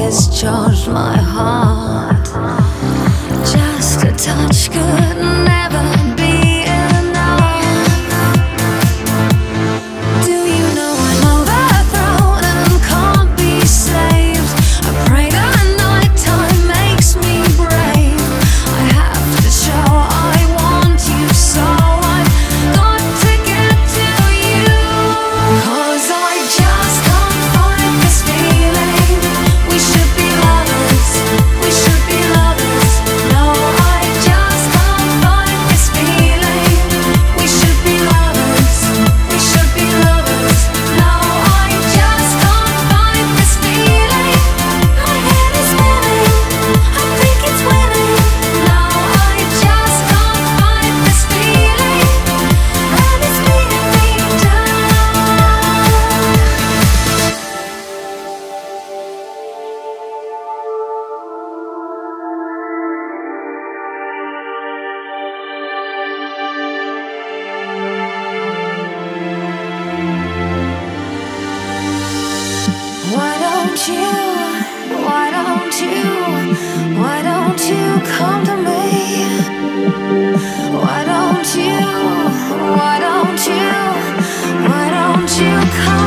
has charged my heart. Just a touch could never. you come